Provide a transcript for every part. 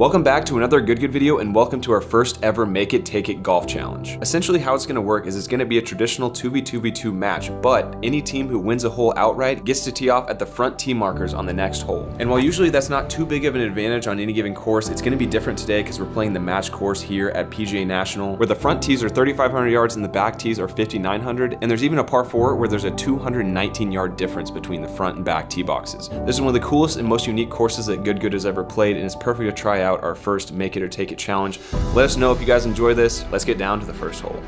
Welcome back to another Good Good video and welcome to our first ever Make It Take It Golf Challenge. Essentially how it's going to work is it's going to be a traditional 2v2v2 match, but any team who wins a hole outright gets to tee off at the front tee markers on the next hole. And while usually that's not too big of an advantage on any given course, it's going to be different today because we're playing the match course here at PGA National, where the front tees are 3,500 yards and the back tees are 5,900, and there's even a par 4 where there's a 219 yard difference between the front and back tee boxes. This is one of the coolest and most unique courses that Good Good has ever played, and it's perfect to try out our first Make It or Take It challenge. Let us know if you guys enjoy this. Let's get down to the first hole.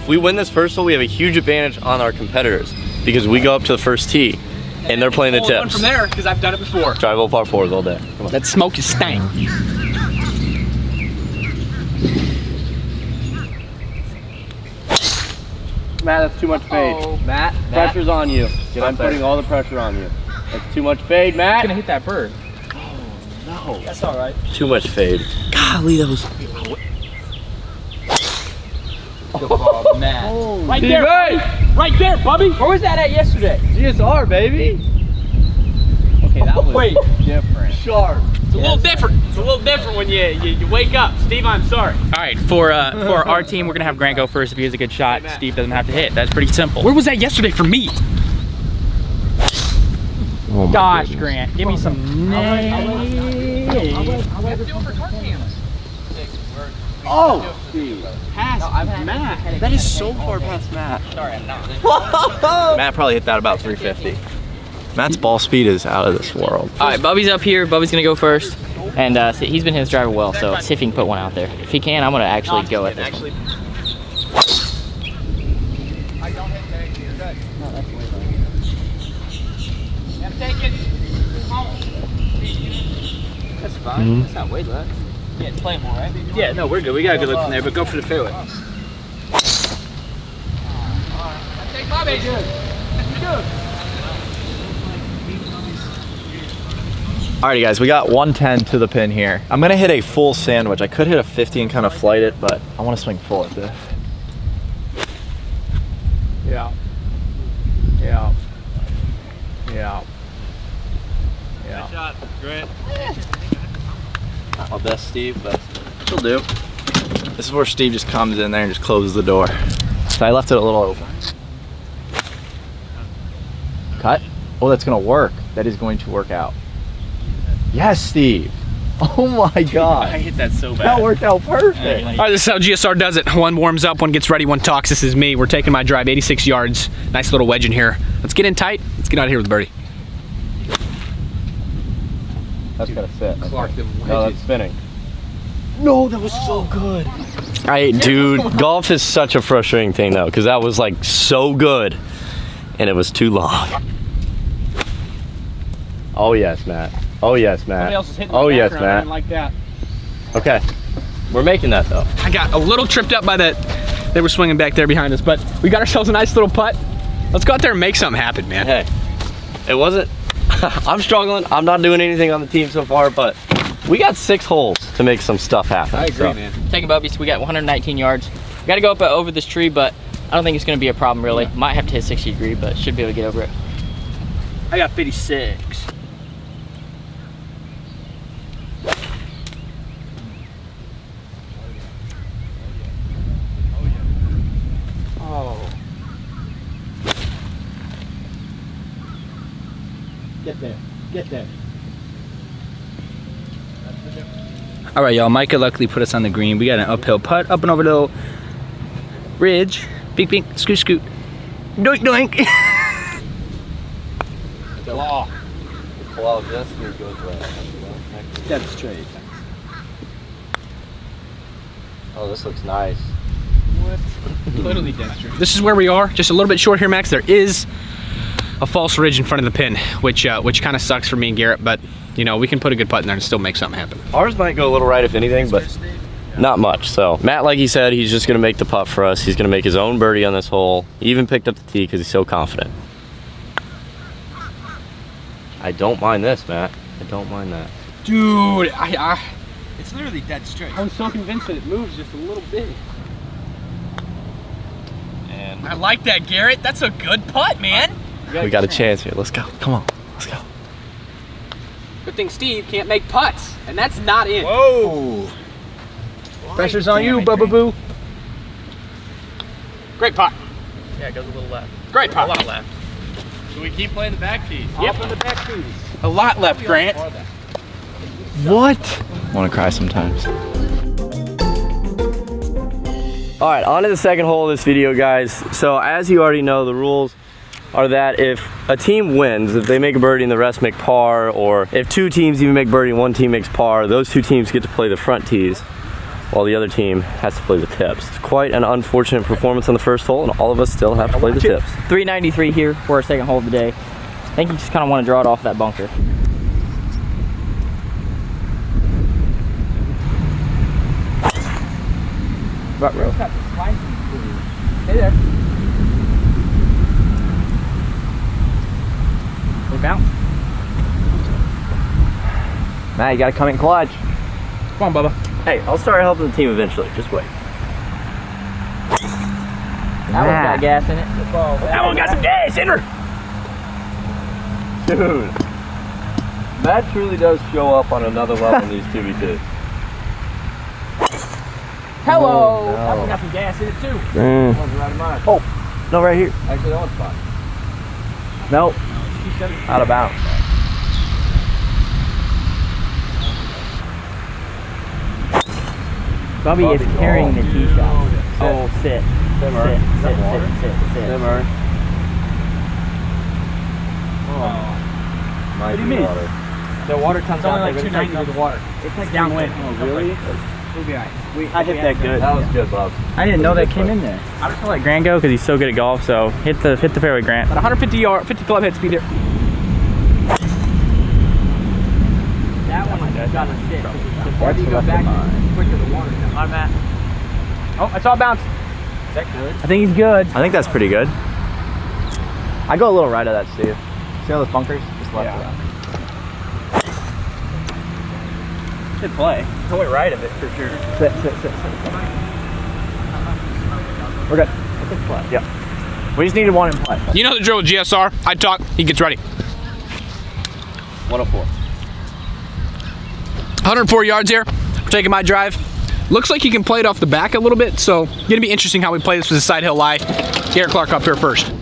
If we win this first hole, we have a huge advantage on our competitors because we go up to the first tee and they're playing the Hold on tips. from there because I've done it before. Drive all par fours all day. Come on. That smoke is stank. Matt, that's too much fade. Matt, Pressure's on you. I'm putting all the pressure on you. That's too much fade, Matt. gonna hit that bird. Oh no. That's all right. Too much fade. Golly, that was. Oh, Matt. right there, Bubbie. right there, Bubbie. Where was that at yesterday? GSR, baby. Okay, that was Wait. different. Sharp. It's a little different. It's a little different when you, you, you wake up. Steve, I'm sorry. All right, for uh, for our team, we're gonna have Grant go first. If he has a good shot, Steve doesn't have to hit. That's pretty simple. Where was that yesterday for me? Gosh, Grant, give me some Oh, Past Matt. That is so far past Matt. Sorry, I'm not. Matt probably hit that about 350. Matt's ball speed is out of this world. All right, Bubbie's up here. Bubbie's gonna go first, and uh, see, he's been hitting his driver well. So see if he can put one out there. If he can, I'm gonna actually go at this one. Mm-hmm. That's fine. That's not way left. Yeah, it's playing more, right? Yeah, no, we're good. We got a good look from there, but go for the fairway. Alrighty guys, we got 110 to the pin here. I'm gonna hit a full sandwich. I could hit a 50 and kind of flight it, but I wanna swing full at this. Yeah. Yeah. Yeah. Yeah. Shot, Grant. Not my best Steve, but it'll do. This is where Steve just comes in there and just closes the door. So I left it a little open. Cut. Oh, that's gonna work. That is going to work out. Yes, Steve. Oh my god. I hit that so bad. That worked out perfect. All right, this is how GSR does it. One warms up, one gets ready, one talks. This is me. We're taking my drive 86 yards. Nice little wedge in here. Let's get in tight. Let's get out of here with the birdie. That's gotta sit. Clark, them No, that's spinning. No, that was so good. I, dude, golf is such a frustrating thing though, because that was like so good, and it was too long. Oh yes, Matt. Oh yes, Matt. Oh yes, Matt. like that. Okay, we're making that though. I got a little tripped up by that. They were swinging back there behind us, but we got ourselves a nice little putt. Let's go out there and make something happen, man. Hey, it wasn't. I'm struggling. I'm not doing anything on the team so far, but we got six holes to make some stuff happen. I agree, so. man. Taking Bubbie, so we got 119 yards. We gotta go up uh, over this tree, but I don't think it's gonna be a problem really. Might have to hit 60 degree, but should be able to get over it. I got 56. Oh. Get there. Get there. All right, y'all. Micah luckily put us on the green. We got an uphill putt up and over the little ridge. Bink, bink, scoot, scoot. Doink, doink. Law. Well, this here goes right. Dead straight. Oh, this looks nice. Literally dead straight. This is where we are. Just a little bit short here, Max. There is a false ridge in front of the pin, which uh, which kind of sucks for me and Garrett, but you know we can put a good putt in there and still make something happen. Ours might go a little right if anything, but not much. So Matt, like he said, he's just gonna make the putt for us. He's gonna make his own birdie on this hole. He even picked up the tee because he's so confident. I don't mind this, Matt. I don't mind that. Dude, I, I It's literally dead straight. I'm so convinced that it moves just a little bit. And I like that, Garrett. That's a good putt, man. we got a chance here. Let's go. Come on. Let's go. Good thing Steve can't make putts, and that's not in. Whoa. Pressure's on you, Bubba Boo. Great putt. Yeah, it goes a little left. Great putt. A lot left. So we keep playing the back tees. Yep. on the back tees. A lot left, Grant. What? I Want to cry sometimes. All right, on to the second hole of this video, guys. So as you already know, the rules are that if a team wins, if they make a birdie and the rest make par, or if two teams even make birdie and one team makes par, those two teams get to play the front tees while the other team has to play the tips. It's quite an unfortunate performance on the first hole, and all of us still have to play the tips. 393 here for our second hole of the day. I think you just kind of want to draw it off that bunker. Butt row. Hey there. Matt, you gotta come in clutch. Come on, Bubba. Hey, I'll start helping the team eventually. Just wait. That one's got gas in it. That one got some gas in her. Dude, Matt truly does show up on another level in these 2v2s. Hello. Oh, that one got some gas in it too. Mm. Oh, no, right here. Actually, on spot. Nope. Out of bounds. Bubbie is carrying the oh, tee shot. Oh, sit. Sit, sit, sit, sit, sit. Simmer. Oh. What do you mean? The water comes It's only out like 290 with the water. It's like downwind. Oh, really? We'll be alright. I hit that good. That was good, Bob. I didn't know that came in there. I just gonna let Grant go because he's so good at golf. So hit the hit the fairway, Grant. About 150 yard, 50 club head speed here. That one has got to sit. The farther you go back, the quicker the water comes. On Matt. Oh, I saw a bounce. I think he's good. I think that's pretty good. I go a little right of that, Steve. See all those bunkers? Just left of that. Good play. I went right of it for sure. Sit, sit, sit, sit. We're good. Good play. Yep. We just needed one in play. You know the drill with GSR. I talk, he gets ready. 104. 104 yards here. We're taking my drive. Looks like you can play it off the back a little bit, so gonna be interesting how we play this with a side hill lie. Garrett Clark up here first.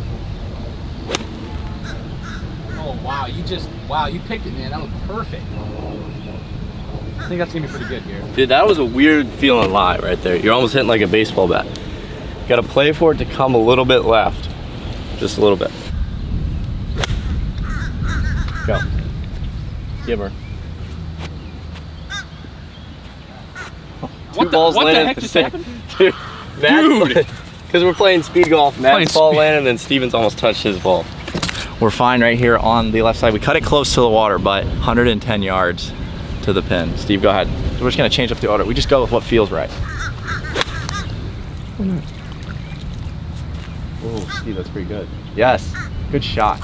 Oh wow, you just wow, you picked it, man. That was perfect. I think that's gonna be pretty good here. Dude, that was a weird feeling lie right there. You're almost hitting like a baseball bat. Got to play for it to come a little bit left. Just a little bit. Go. Give her. What the, balls what the landed heck at the just happened? Dude, Dude. Because we're playing speed golf. Playing Matt's ball speed- landed and then Steven's almost touched his ball. We're fine right here on the left side. We cut it close to the water, but 110 yards to the pin. Steve, go ahead. We're just gonna change up the order. We just go with what feels right. Oh, Steve, that's pretty good. Yes, good shot.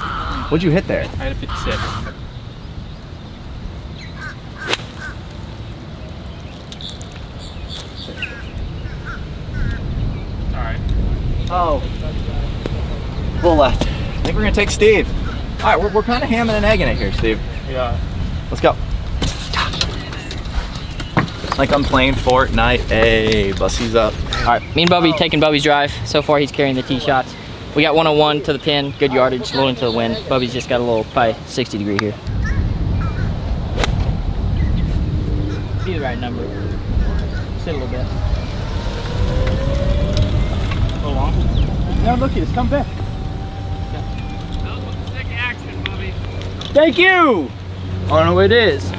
What'd you hit there? I had a 56. Oh. Full left. I think we're gonna take Steve. All right, we're, we're kind of hamming and egging it here, Steve. Yeah. Let's go. Like I'm playing Fortnite. Hey, Bussy's up. All right, me and Bubbie taking Bubbie's drive. So far, he's carrying the tee shots. We got 101 to the pin, good yardage, a little into the wind. Bubbie's just got a little, probably 60 degree here. Be the right number. Sit a little bit. A little long. Now look at this. Come back. Thank you. I don't know what it is.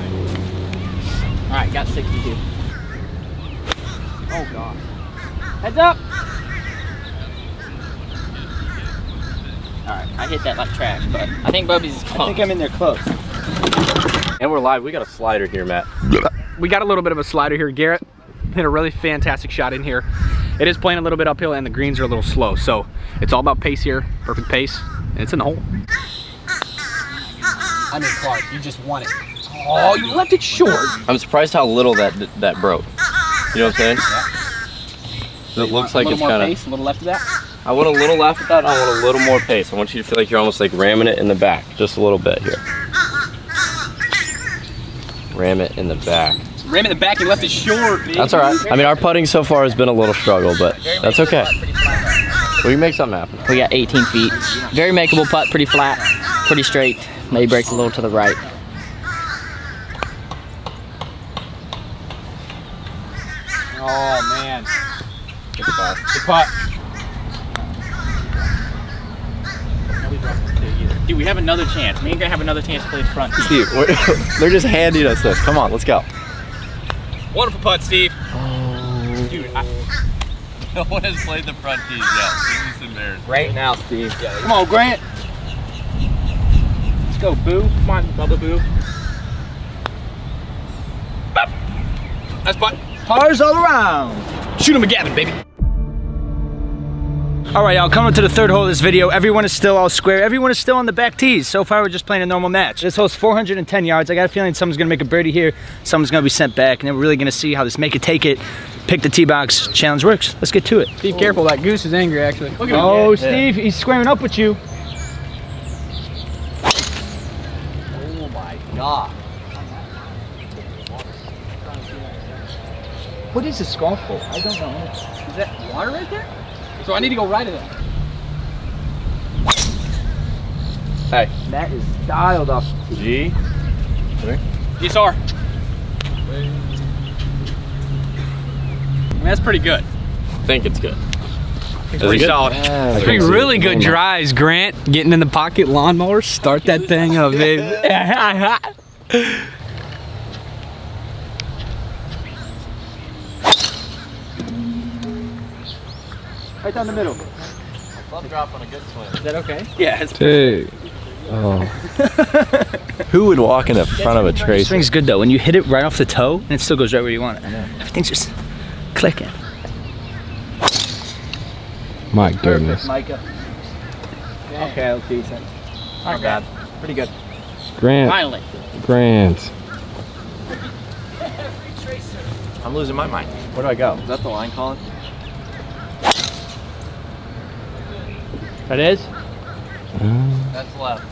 All right, got 62. Oh god. Heads up. All right, I hit that like trash, but I think Bubbie's is I think I'm in there close. And we're live. We got a slider here, Matt. We got a little bit of a slider here. Garrett hit a really fantastic shot in here. It is playing a little bit uphill and the greens are a little slow. So it's all about pace here. Perfect pace. And it's in the hole. I mean, Clark, you just won it. Oh, you left it short. I'm surprised how little that that broke. You know what I'm saying? It looks like a little it's more kind of. pace, a little left of that. I want a little laugh at that. I want a little more pace. I want you to feel like you're almost like ramming it in the back, just a little bit here. ram it in the back. Ram it in the back and left it short. That's all right. I mean, our putting so far has been a little struggle, but that's okay. We can make something happen. We got 18 feet. Very makeable putt, pretty flat, pretty straight. Maybe breaks a little to the right. Oh man. Good putt. Good putt. Dude, we have another chance. Me and gonna have another chance to play the front. Steve, they're just handing us this. Come on, let's go. Wonderful putt, Steve. Oh. Dude, I, No one has played the front tees yet. This is embarrassing. Right now, Steve. come on, Grant. Let's go, Boo. Come on, Bubba Boo. Nice putt. Cars all around. Shoot him a Gavin, baby. All right, y'all, coming to the third hole of this video. Everyone is still all square. Everyone is still on the back tees. So far, we're just playing a normal match. This hole's 410 yards. I got a feeling someone's gonna make a birdie here. Someone's gonna be sent back, and then we're really gonna see how this make it, take it, pick the tee box challenge works. Let's get to it. Be careful, that goose is angry actually. Look at Oh, him. Steve, he's squaring up with you. Oh my God. What is this golf hole? I don't know. Is that water right there? So I need to go right of that. Hey. That is dialed up. G. GSR. I mean, that's pretty good. I think it's good. Pretty solid. Three really good drives, Grant. Getting in the pocket lawnmower, start that thing up, baby. Right down the middle. Thumb drop on a good swing. Is that okay? yeah, it's Hey. Oh. Who would walk in the front of a trace? Swing's good though. When you hit it right off the toe, and it still goes right where you want it. Everything's just clicking. My goodness. Micah. Okay, that's decent. Not bad. Pretty good. Grant. Finally. Grant. I'm losing my mind. Where do I go? Is that the line calling? That is? That's left.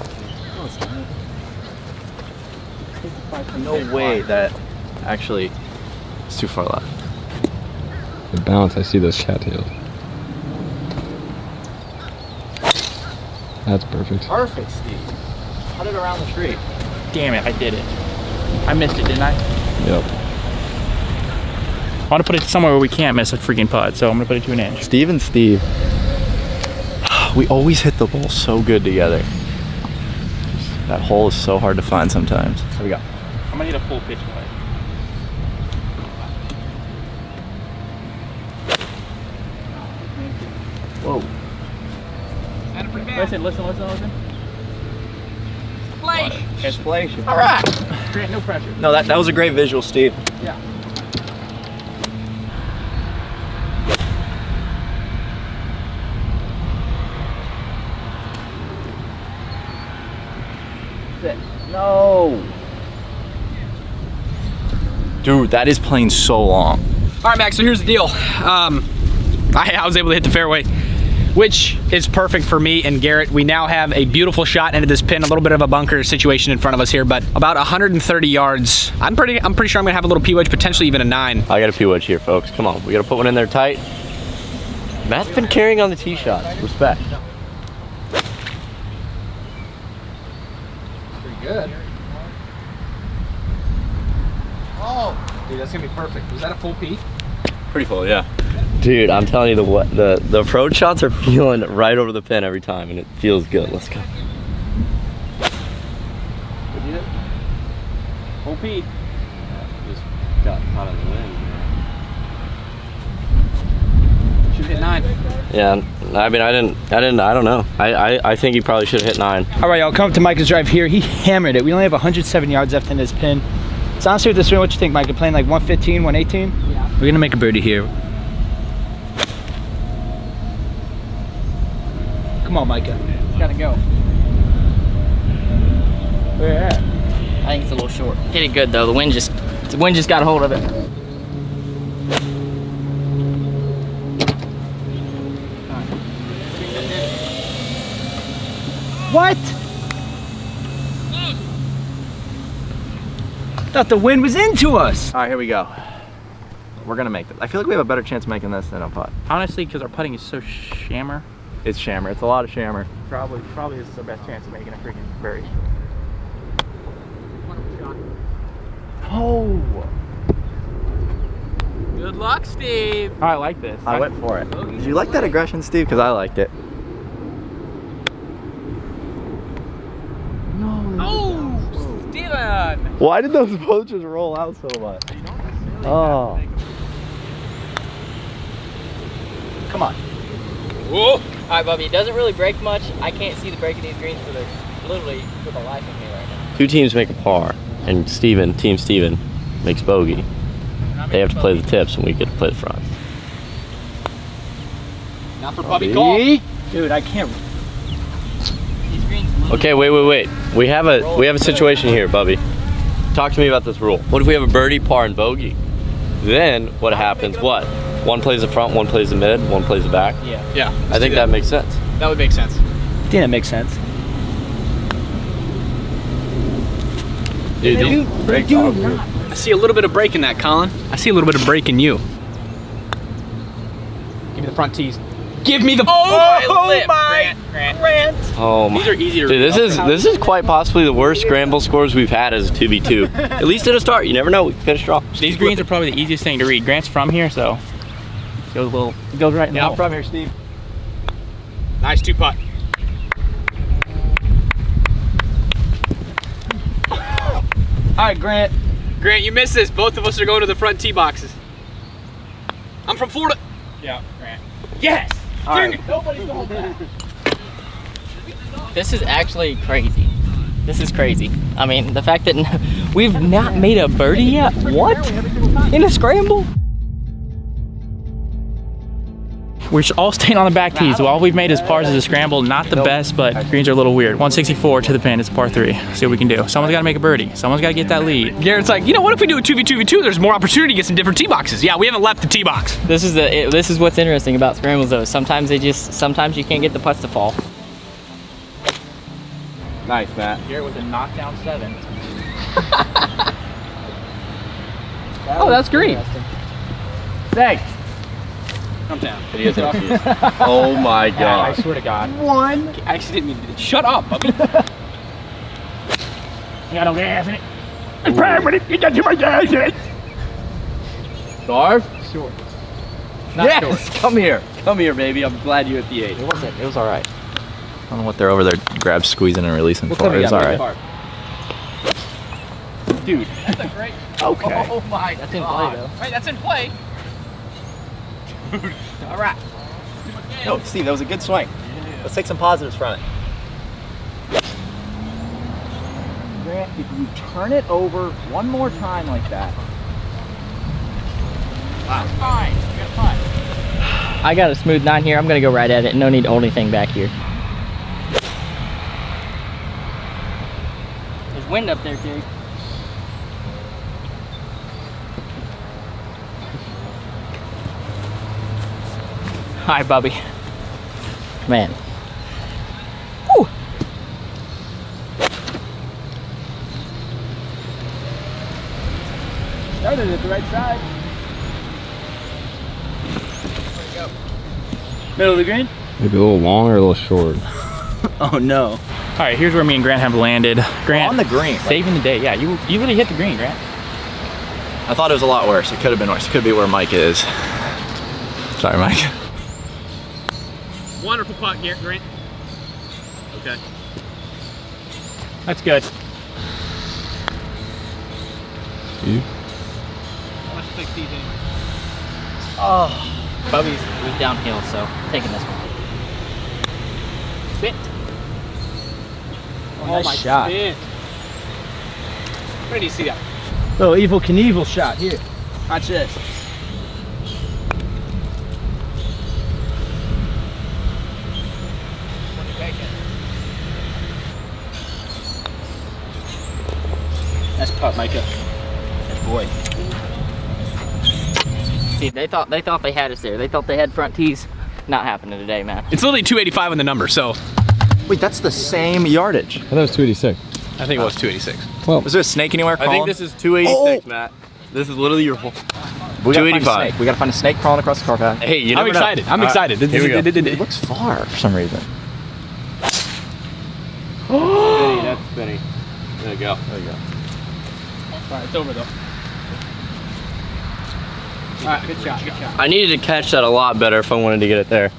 No way that actually is too far left. The bounce, I see those cattails. That's perfect. Perfect, Steve. Put it around the tree. Damn it, I did it. I missed it, didn't I? Yep. I want to put it somewhere where we can't miss a freaking putt, so I'm gonna put it to an inch. Steve and Steve, we always hit the ball so good together. That hole is so hard to find sometimes. Here we go. I'm gonna need a full pitch play. Whoa. Listen, listen, listen, listen. Explanation. All right. Grant, no pressure. No, that, that was a great visual, Steve. No. Dude, that is playing so long. All right, Max, so here's the deal. Um, I, I was able to hit the fairway, which is perfect for me and Garrett. We now have a beautiful shot into this pin, a little bit of a bunker situation in front of us here, but about 130 yards. I'm pretty, I'm pretty sure I'm gonna have a little P wedge, potentially even a nine. I got a P wedge here, folks. Come on. We got to put one in there tight. Matt's been carrying on the tee shots. Respect. Good. Oh, dude, that's gonna be perfect. Was that a full P? Pretty full, yeah. Dude, I'm telling you, the what the the approach shots are feeling right over the pin every time, and it feels good. Let's go. Full P. Just got caught in the wind. Should hit nine. Yeah, I mean, I didn't, I didn't, I don't know. I, I, I think he probably should have hit nine. All right, y'all, come up to Micah's drive here. He hammered it. We only have 107 yards left in this pin. So honestly with this swing, what you think, Micah? Playing like 115, 118? Yeah. We're gonna make a birdie here. Come on, Micah. Gotta go. Where at? I think it's a little short. Hit it good though. The wind just the wind just got a hold of it. What? Thought the wind was into us. All right, here we go. We're gonna make this. I feel like we have a better chance of making this than a putt. Honestly, because our putting is so shammer, It's shammer. It's a lot of shammer. probably probably this is the best chance of making a freaking birdie. Oh, Good luck, Steve. I like this. I went for it. Did you like that aggression, Steve? Because I liked it. Steven. Why did those both just roll out so much? Oh. Come on. Whoa. All right, Bubbie, it doesn't really break much. I can't see the break of these greens for the, literally for the life of me right now. Two teams make a par, and Steven, Team Steven, makes bogey. They have to play the tips, and we get to play the front. Not for Bubbie Golf. Dude, I can't. These greens literally Okay, wait, wait, wait. We have a we have a situation here, Bubbie. Talk to me about this rule. What if we have a birdie, par, and bogey? Then what happens? What? One plays the front, one plays the mid, one plays the back. Yeah. Yeah. I think that makes sense. that would make sense. I think that makes sense. Dude, I see a little bit of break in that, Colin. I see a little bit of break in you. Give me the front tees. Give me the. Oh, my lip, oh Grant. Grant. oh my. These are easy to Dude, this is this is quite possibly the worst scramble scores we've had as a 2v2. At least at a start, you never know. We can finish strong. These greens are probably the easiest thing to read. Grant's from here, so goes a little it goes right in the Yeah, I'm from here, Steve. Nice two putt. All right, Grant. Grant, you missed this. Both of us are going to the front tee boxes. I'm from Florida. Yeah, Grant. Yes. All right. This is actually crazy. This is crazy. I mean, the fact that we've not made a birdie yet. What? In a scramble? We're all staying on the back tees. All we've made is pars as a scramble. Not the best, but greens are a little weird. 164 to the pin. It's a par three. See what we can do. Someone's got to make a birdie. Someone's got to get that lead. Garrett's like, you know what? If we do a 2v2v2, there's more opportunity to get some different tee boxes. Yeah, we haven't left the tee box. This is the. It, this is what's interesting about scrambles, though. Sometimes they just. Sometimes you can't get the putts to fall. Nice, Matt. Garrett with a knockdown seven. Oh, that's green. Thanks. Come down. Oh my god. I swear to God. One. I actually didn't mean to. Shut up, Bubbie. You got no gas in it. I'm proud with it. You got too much gas in it. Garv? Not Yes, come here. Come here, baby. I'm glad you at the eight. It wasn't. It was all right. I don't know what they're over there grab squeezing and releasing for. It's all right. Dude, that's a great. Okay. Oh my That's in play, though. Wait, that's in play. All right. No, Steve, that was a good swing. Let's take some positives from it. Grant, if you turn it over one more time like that. Fine. You got fine. I got a smooth nine here. I'm gonna go right at it. No need to hold anything back here. There's wind up there, Terry. Hi, Bubbie. Man. Whew. Started at the right side. Middle of the green? Maybe a little long or a little short. Oh no. All right, here's where me and Grant have landed. Grant on the green. saving the day. Yeah, you you really hit the green, Grant. I thought it was a lot worse. It could have been worse. It could be where Mike is. Sorry, Mike. Wonderful putt, Garrett Grant. Okay. That's good. You? Let's take these oh. in. Bubbie's was downhill, so taking this one. Spit. Oh, nice my shot. spin. Where do you see that? Little Evel Knievel shot here. Watch this. Nice putt, Micah. Good boy. See, they thought they thought they had us there. They thought they had front tees. Not happening today, man. It's literally 285 on the number, so Wait, that's the same yardage. I thought it was 286. I think it was 286. Was there a snake anywhere I think this is 286, Oh! Matt. This is literally your whole. we gotta a 285. snake. We gotta find a snake crawling across the car path. Hey, you I'm never know. excited. I'm All right, excited. Here we go. It looks far for some reason. Spinny, that's spinny. There you go. There you go. Alright, it's over though. Alright, good shot, good shot. I needed to catch that a lot better if I wanted to get it there.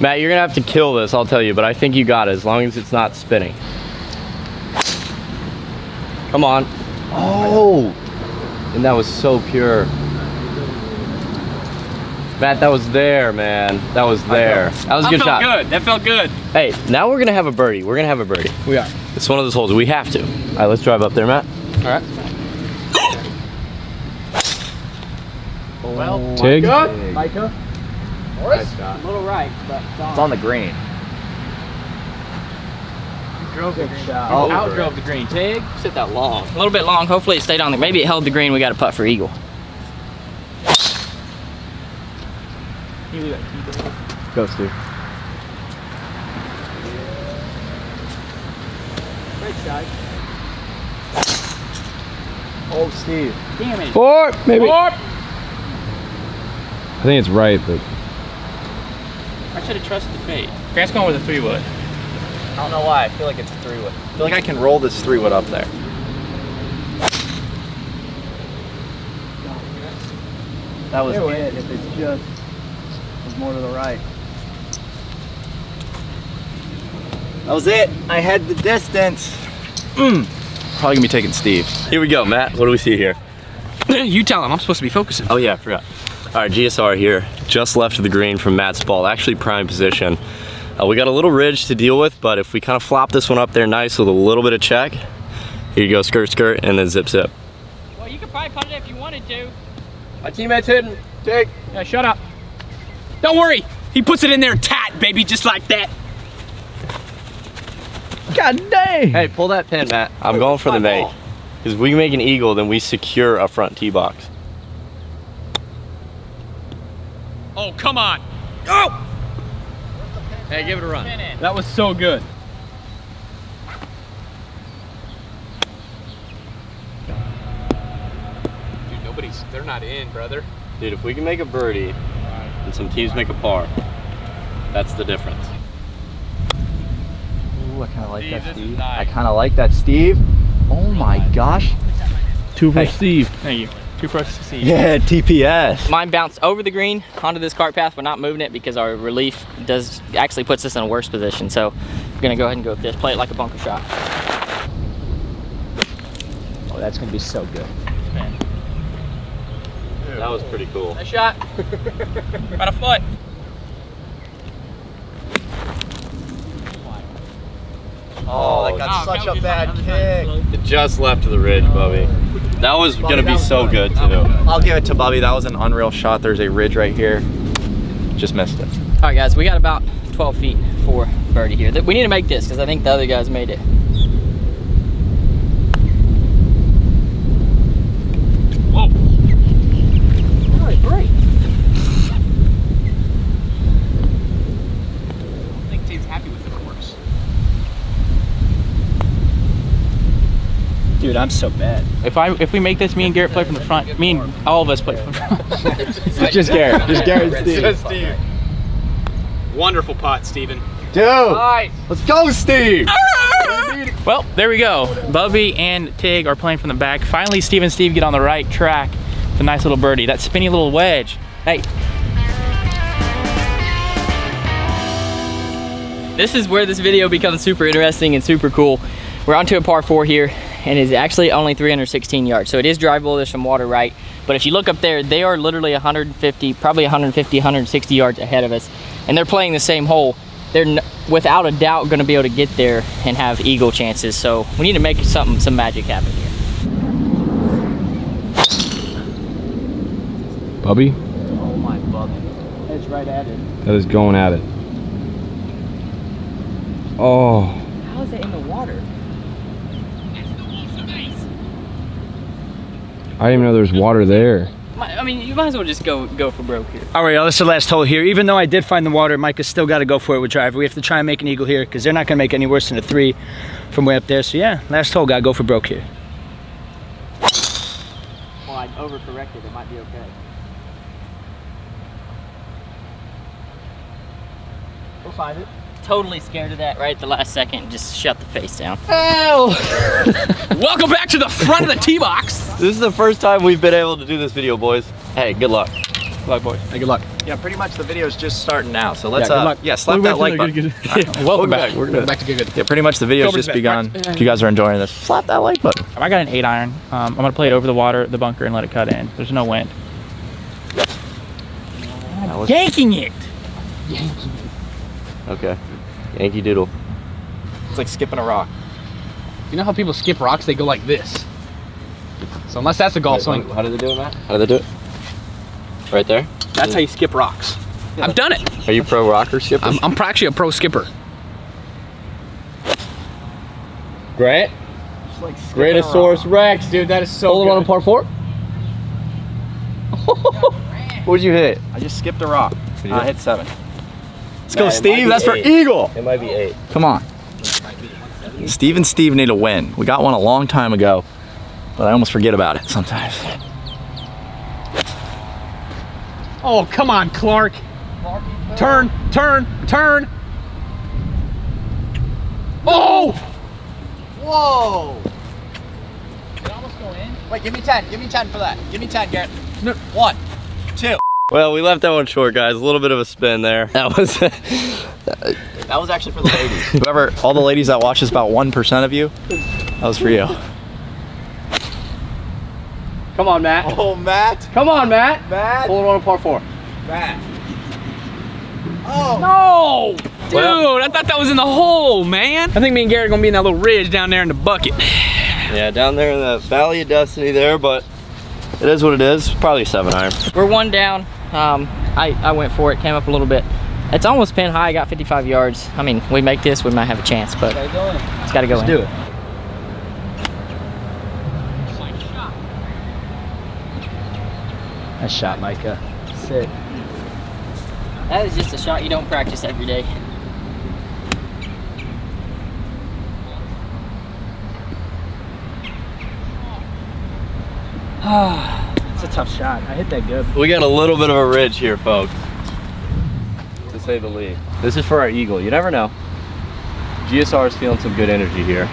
Matt, you're gonna have to kill this, I'll tell you, but I think you got it as long as it's not spinning. Come on. Oh! And that was so pure. Matt, that was there, man. That was there. That was a good That good felt shot. good. That felt good. Hey, now we're gonna have a birdie. We're gonna have a birdie. We are. It's one of those holes. We have to. All right, let's drive up there, Matt. All right. Well, Tig? Micah. nice shot. A little right, but It's on the green. drove the green. Oh, Outdrove the green. Tig. Sit that long. A little bit long. Hopefully it stayed on the. Maybe it held the green. We got a putt for eagle. Go, Steve. Right side. Oh, Steve. Damn it. Four, maybe. Four. I think it's right, but I should have trusted the fate. Grant's going with a three wood. I don't know why. I feel like it's a three wood. I feel like I can roll this three wood up there. That was it. If it's just was more to the right. That was it. I had the distance. Mm. Probably gonna be taking Steve. Here we go, Matt. What do we see here? you tell him. I'm supposed to be focusing. Oh yeah, I forgot. All right, GSR here, just left of the green from Matt's ball, actually prime position. Uh, we got a little ridge to deal with, but if we kind of flop this one up there nice with a little bit of check, here you go, skirt, skirt, and then zip, zip. Well, you could probably putt it if you wanted to. My teammate's hitting. Take. Yeah, shut up. Don't worry. He puts it in there tat, baby, just like that. God dang. Hey, pull that pin, Matt. I'm going for the make. Because if we make an eagle, then we secure a front tee box. Oh, come on. Oh! Hey, give it a run. That was so good. Dude, nobody's, they're not in, brother. Dude, if we can make a birdie, and some teams make a par, that's the difference. Ooh, I kind of like Steve, that, Steve. nice. I kind of like that, Steve. Oh my gosh. Two for Steve. Thank you. Two press to see. Yeah, TPS. Mine bounced over the green onto this cart path. We're not moving it because our relief does actually puts us in a worse position. So we're gonna go ahead and go with this. Play it like a bunker shot. Oh, that's gonna be so good. That was pretty cool. Nice shot. About a foot. Oh, that got such a bad kick. It just left of the ridge, Bubbie. That was gonna be so good too. I'll give it to Bobby. That was an unreal shot. There's a ridge right here. Just missed it. All right, guys, we got about 12 feet for birdie here. We need to make this because I think the other guys made it. Whoa. All right, great. I think Tate's happy with the course. Dude, I'm so bad. If I if we make this, me and Garrett play from the front. Me and all of us play from the front. Just Garrett. Just Garrett and Steve. Steve. Wonderful pot, Steven. Dude, let's go, Steve. well, there we go. Bubbie and Tig are playing from the back. Finally, Steve and Steve get on the right track. with a nice little birdie. That spinny little wedge. Hey, This is where this video becomes super interesting and super cool. We're onto a par four here and is actually only 316 yards. So it is drivable, there's some water right. But if you look up there, they are literally 150, probably 150, 160 yards ahead of us. And they're playing the same hole. They're without a doubt gonna be able to get there and have eagle chances. So we need to make something, some magic happen here. Bubbie, Oh my Bubbie. It's right at it. that is going at it. Oh, How is it in the water? I didn't even know there was water there. I mean, you might as well just go go for broke here. All right, y'all, this is the last hole here. Even though I did find the water, Micah's still got to go for it with driver. We have to try and make an eagle here because they're not going to make any worse than a three. from way up there. So yeah, last hole, gotta go for broke here. Well, I overcorrected. It might be okay. We'll find it. Totally scared of that right at the last second. Just shut the face down. Welcome back to the front of the tee box. This is the first time we've been able to do this video, boys. Hey, good luck. Good luck, boys. Hey, good luck. Yeah, pretty much the video's just starting now. So let's Yeah, good uh luck. yeah, slap that like button. Welcome back. back. We're Welcome good. back to good. good. Yeah, pretty much the video's Cobra's just back. begun. Right. If you guys are enjoying this, slap that like button. I got an eight iron. Um, I'm gonna play it over the water, the bunker, and let it cut in. There's no wind. Yanking it. Okay. Yankee Doodle. It's like skipping a rock. You know how people skip rocks? They go like this. So unless that's a golf swing, How do they do it, Matt? How do they do it? Right there? that's how you skip rocks. I've done it. Are you pro rocker skipper? I'm, I'm actually a pro skipper. Grant? Like Gratosaurus Rex. Dude, that is so Hold it on a par four? What'd you hit? I just skipped a rock. I do? hit seven. Let's go, it might Steve. be That's for. Eagle. It might be eight. Come on. Steve and Steve need a win. We got one a long time ago, but I almost forget about it sometimes. Oh, come on, Clark. Turn, turn, turn. Oh! Whoa! Did it almost go in? Wait, give me 10. Give me 10 for that. Give me 10, Garrett. No. One, two. Well, we left that one short, guys. A little bit of a spin there. That was. That was actually for the ladies. Whoever, all the ladies that watch this, about 1% of you, that was for you. Come on, Matt. Oh, Matt. Come on, Matt. Matt. Hold it on a par four. Matt. Oh. No! Dude, I thought that was in the hole, man. I think me and Gary are gonna be in that little ridge down there in the bucket. Yeah, down there in the Valley of Destiny there, but it is what it is. Probably a seven iron. We're one down. Um, I, I went for it, came up a little bit. It's almost pin high, I got 55 yards. I mean, we make this, we might have a chance, but it's gotta go in. do it. Nice shot, Micah. Sick. That is just a shot you don't practice every day. It's a tough shot. I hit that good. We got a little bit of a ridge here, folks. To say the least. This is for our eagle. You never know. GSR is feeling some good energy here.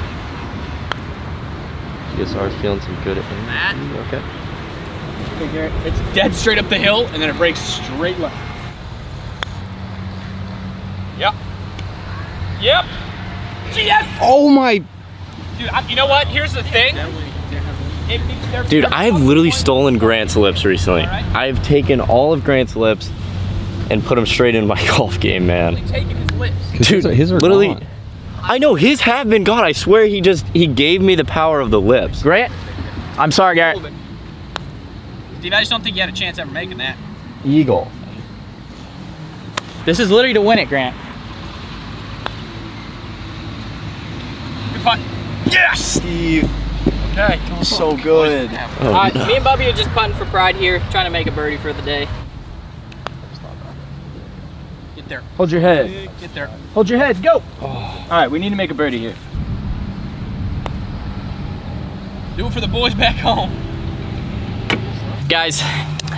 GSR is feeling some good energy. Okay. Okay, It's dead straight up the hill, and then it breaks straight left. Yep. Yep. Yes. Oh my. Dude, I, you know what? Here's the thing. It- they're- Dude, I've literally stolen Grant's lips recently. I've taken all of Grant's lips and put them straight in my golf game, man. taking his lips. Dude, His are literally. gone. I know his have been gone. I swear he just he gave me the power of the lips. Grant, I'm sorry, Garrett. Steve, I just don't think you had a chance ever making that. Eagle. This is literally to win it, Grant. Good putt. Yes. Steve. Okay. So good. Oh, All right, me and Bubbie are just putting for pride here, trying to make a birdie for the day. Get there. Hold your head. Get there. Hold your head. Go. Oh. All right, we need to make a birdie here. Do it for the boys back home. Guys,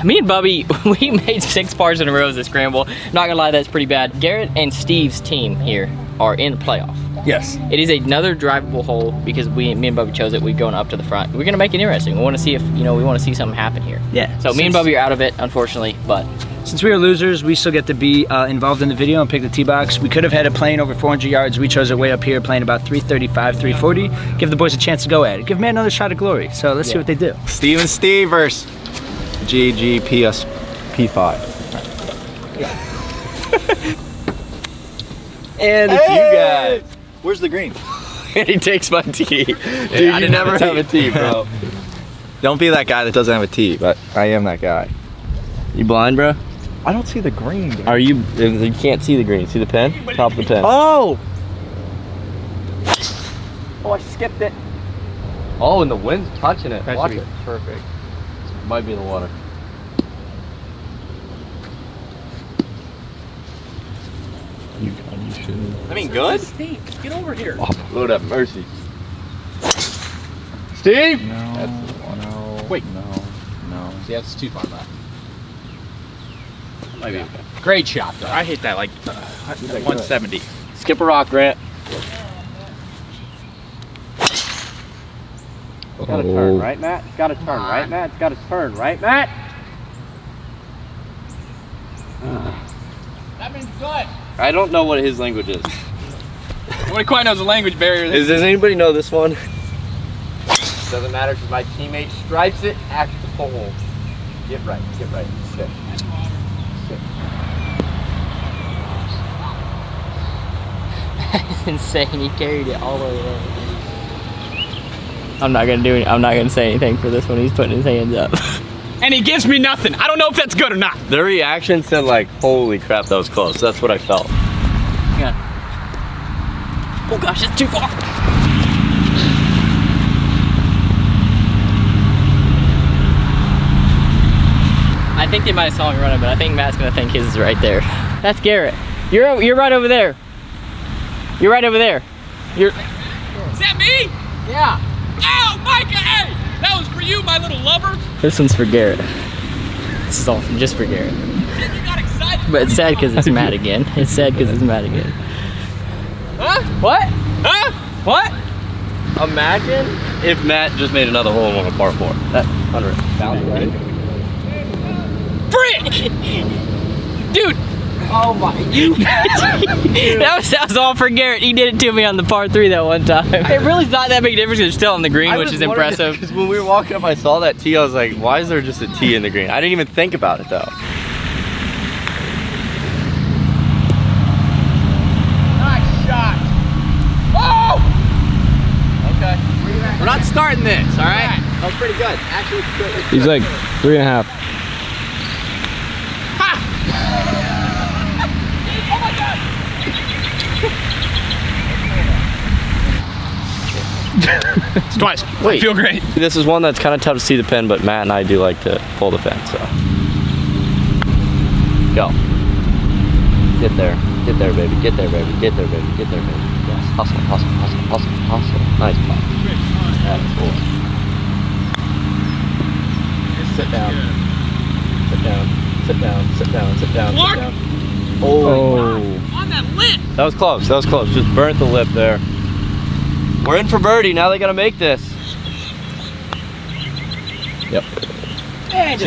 me and Bubbie, we made six pars in a row as a scramble. Not gonna lie, that's pretty bad. Garrett and Steve's team here are in the playoff. Yes. It is another drivable hole because we, me and Bubbie chose it. We're going up to the front. We're gonna make it interesting. We want to see if you know we want to see something happen here. Yeah. So me and Bubbie are out of it, unfortunately, but Since we are losers, we still get to be uh, involved in the video and pick the tee box. We could have had a plane over 400 yards. We chose it way up here, playing about 335, 340. Give the boys a chance to go at it. Give man another shot of glory. So let's see what they do. Steve and Steve versus GGPS P5. And it's you guys. Where's the green? he takes my tee. Dude, I you never have a tee, bro. Don't be that guy that doesn't have a tee, but I am that guy. You blind, bro? I don't see the green. dude. Are you? You can't see the green. See the pin? Top of the pin. Oh! oh, I skipped it. Oh, and the wind's touching it. That Watch it. Perfect. Might be in the water. You, you should. I mean, good. Steve, get over here. Oh, Lord have mercy. Steve. No. no. Wait. No. No. See, that's too far left. Maybe. Great shot, though. I hate that like uh, 170. Skip a rock, Grant. It's got to turn, right, Matt? It's got to turn, right, Matt? It's got to turn, right, Matt? That means good. I don't know what his language is. Nobody quite knows the language barrier. Is does anybody know this one? Doesn't matter because my teammate stripes it at the pole. Get right, get right, sit. Sit. insane. He carried it all the way there. I'm not gonna do it. I'm not gonna say anything for this one. He's putting his hands up. And he gives me nothing. I don't know if that's good or not. The reaction said like, holy crap, that was close. That's what I felt. oh gosh, it's too far. I think they might have saw me running, but I think Matt's gonna think his is right there. That's Garrett. You're you're right over there. You're right over there. You're. Is that me? Yeah. Ow, Micah, hey! That was for you, my little lover. This one's for Garrett. This is all just for Garrett. Shit, you got excited. But it's sad because it's Matt again. It's sad because it's Matt again. Huh? What? Huh? What? Imagine if Matt just made another hole in one on par four. That hundred. Frick! Dude, Oh my! You. that was that was all for Garrett. He did it to me on the par three that one time. It really's not that big difference. They're still on the green, which is impressive. Because when we were walking up, I saw that tee. I was like, why is there just a tee in the green? I didn't even think about it though. nice shot. Oh! Okay. We're not starting this, all right? That was pretty good. Actually, it's good. He's like three and a half. It's twice. Wait. I feel great. This is one that's kind of tough to see the pin, but Matt and I do like to pull the pin. So go. Get there. Get there, baby. Get there, baby. Get there, baby. Get there, baby. Yes. Hustle, hustle, hustle, hustle, hustle. Nice pop. That's cool. Sit down. Sit down. Sit down. Sit down. Sit down. Mark! Sit down. Oh. On that lip. That was close. That was close. Just burnt the lip there. We're in for birdie. Now they got to make this. Yep.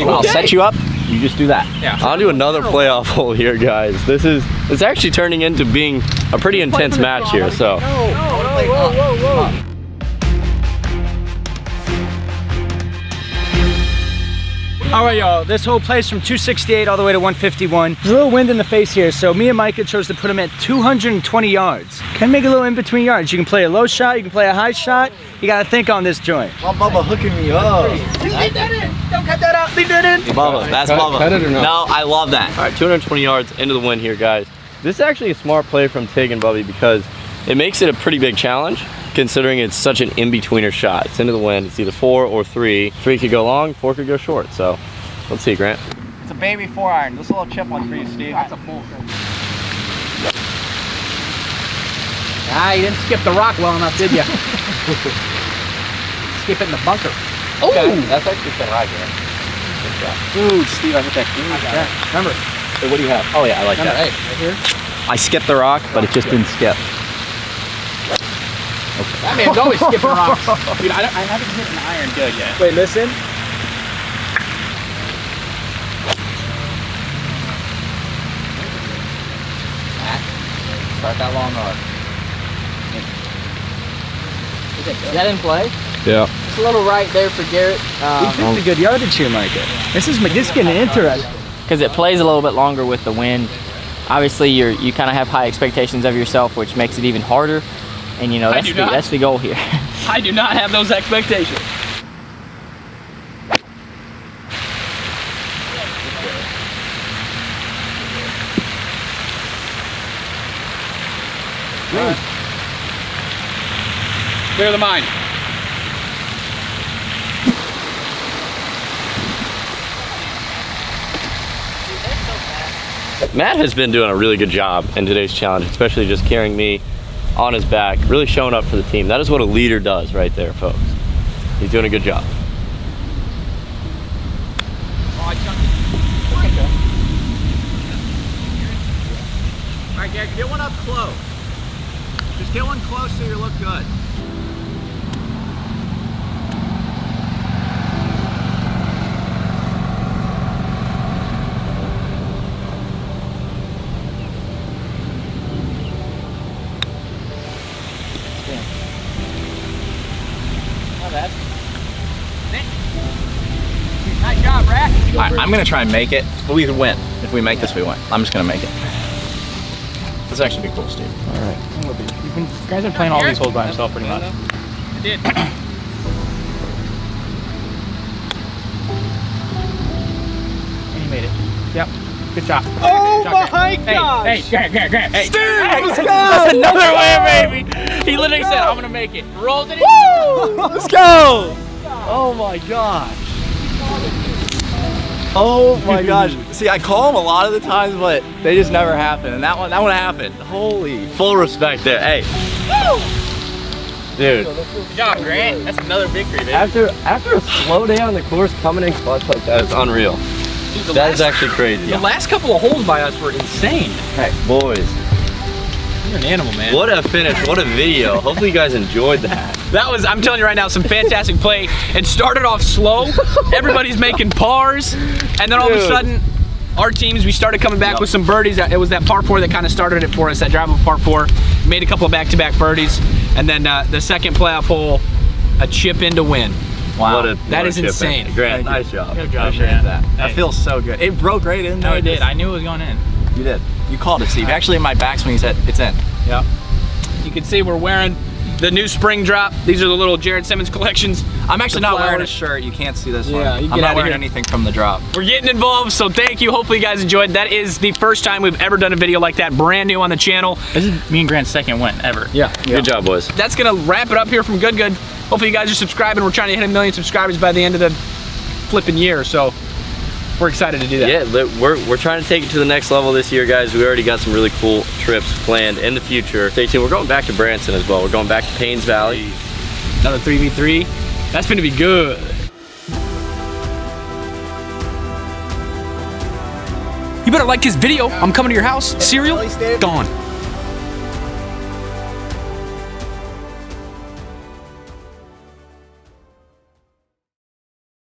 I'll set you up. You just do that. Yeah. I'll do another playoff hole here, guys. This is it's actually turning into being a pretty intense match here. So All right, y'all. This whole place from 268 all the way to 151. There's a little wind in the face here, so me and Micah chose to put him at 220 yards. Can make a little in between yards. You can play a low shot, you can play a high shot. You gotta think on this joint. Bubba hooking me up. Leave that in. Don't cut that out. Leave that in. Bubba, that's Cut- Bubba. cut it or no? No, I love that. All right, 220 yards into the wind here, guys. This is actually a smart play from Tig and Bubbie because it makes it a pretty big challenge considering it's such an in-betweener shot. It's into the wind. It's either four or three. Three could go long, four could go short. So let's see, Grant. It's a baby four iron. This little chip one for you, Steve. That's a full. Ah, you didn't skip the rock well enough, did you? skip it in the bunker. Okay, that's actually kind of high, Grant. Good shot. Dude, Steve, I hit that green. Remember, Hey, what do you have? Oh yeah, I like remember, that. hey, right here. I skipped the rock, but it just didn't skip. That man's always skipping rocks. Dude, I, don't- I haven't hit an iron good yet. Wait, listen. Start that long arc. Is that in play? Yeah. It's a little right there for Garrett. We picked a good yardage here, Micah. This is this is getting interesting. because it plays a little bit longer with the wind. Obviously, you're you kind of have high expectations of yourself, which makes it even harder. And you know that's the, not. that's the goal here. I do not have those expectations. Clear the mind. Matt has been doing a really good job in today's challenge, especially just carrying me on his back, really showing up for the team. That is what a leader does right there, folks. He's doing a good job. All right, get one up close. Just get one close so you look good. Job, Rat. All right, I'm gonna try and make it, but we could win. If we make this, we win. I'm just gonna make it. This actually be cool, Steve. All right. You guys are playing all these holes by himself pretty much. I did. And you made it. Yep. Good job. Oh Good job, my Grant. gosh! Hey, hey, Grant, Grant, Grant. Hey, Steve, hey, let's go! That's another way, baby. He literally said, I'm gonna make it. Rolled it in. Let's go! Oh my gosh. Oh my gosh. See, I call them a lot of the times, but they just never happen. And that one, that one happened. Holy. Full respect there. Hey. Dude, Good job, Grant. That's another victory, baby. after after a slow day on the course, coming in clutch like that, it's unreal. Dude, That last, is actually crazy. The last couple of holes by us were insane. Hey, boys, You're an animal, man. what a finish, what a video. Hopefully you guys enjoyed that. That was, I'm telling you right now, some fantastic play. It started off slow. Everybody's making pars. And then all of a sudden, our teams, we started coming back with some birdies. It was that par four that kind of started it for us, that drivable par four. Made a couple of back-to-back birdies. And then uh, the second playoff hole, a chip in to win. Wow. What a, That what a is chip in. insane. Grant, nice job. Good job, Appreciate Grant. that. That feels so good. It broke right in there. No, it did. I knew it was going in. You did. You called it, Steve. Actually, my backswing, you said it's in. Yep. You can see we're wearing the new spring drop. These are the little Jared Simmons collections. I'm actually The not wearing a shirt. You can't see this Yeah, one. you I'm not wearing here. anything from the drop. We're getting involved, so thank you. Hopefully you guys enjoyed. That is the first time we've ever done a video like that, brand new on the channel. This is me and Grant's second win ever. Yeah. Good job, boys. That's gonna wrap it up here from Good Good. Hopefully you guys are subscribing. We're trying to hit a million subscribers by the end of the flipping year, so we're excited to do that. Yeah, we're, we're trying to take it to the next level this year, guys. We already got some really cool trips planned in the future. Stay tuned. We're going back to Branson as well. We're going back to Payne's Valley. Another 3v3. That's gonna be good. You better like this video. I'm coming to your house. Cereal, gone.